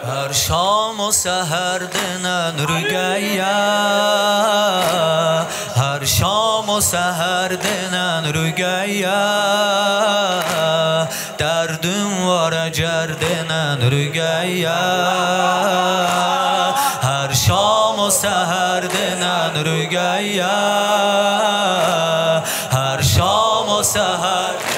Hər şam o səhərdinən rüqəyyə Hər şam o səhərdinən rüqəyyə Dərdim var əcərdinən rüqəyyə Hər şam o səhərdinən rüqəyyə Hər şam o səhərdinən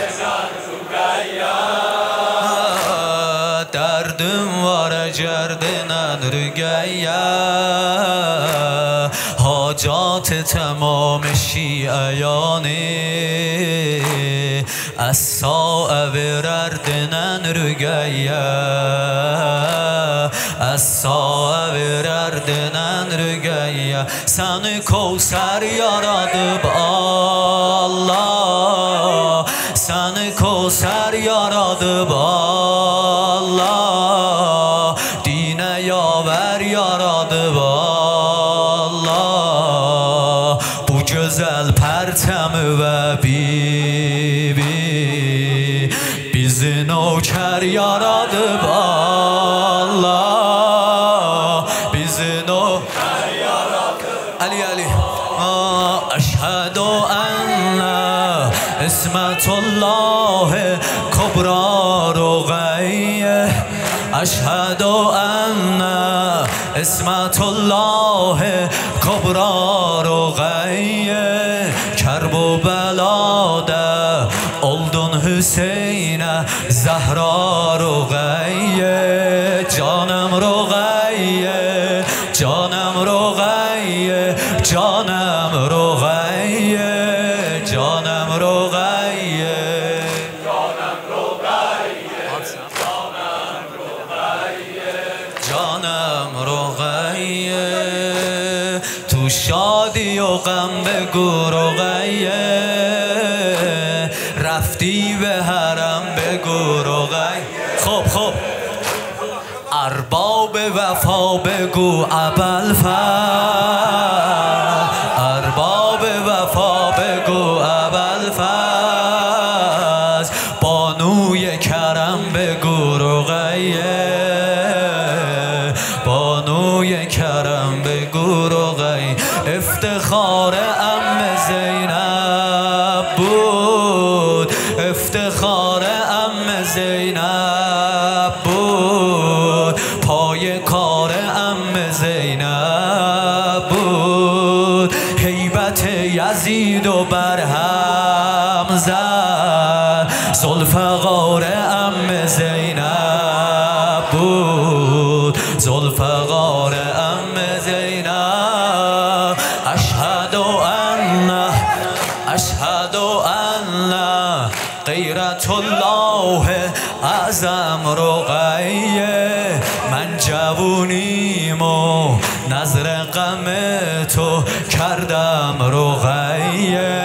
شام و سهر دردم وار جردنن رگیا حاجات تمام شیعیانه از ساعه برردنن رگیا از ساعه برردنن رگیا سن کوسر یارد bu güzel pertemi ve bibi Bizi nöker yaradı Allah Bizi nöker yaradı Ali Ali Eşhedü enne İsmetullah Kubra rugayye اسمت الله کبرا رو غیه کرب و بلاده اولدون حسین زهرا رو غیه. جانم رو غیه جانم رو غیه جانم رو غیه جانم رو غیه. جانم رو غیه جانم رو غیه جانم شادی و غم بگو رقیه رفتی به حرم بگو رقیه خب خب. ارباب وفا بگو ابل ارباب وفا بگو ابل بانوی کرم بگو رقیه بانوی کرم بگو رقیه افتخار ام زینب بود. افتخار ام زینب بود. پای کار ام زینب بود. حیبت یزید و برهم زد. زلفقار ام زینب بود. زلفقار غیرت الله اعظم رقیه. من جوونیم و نظر غم تو کردم جانم رقیه.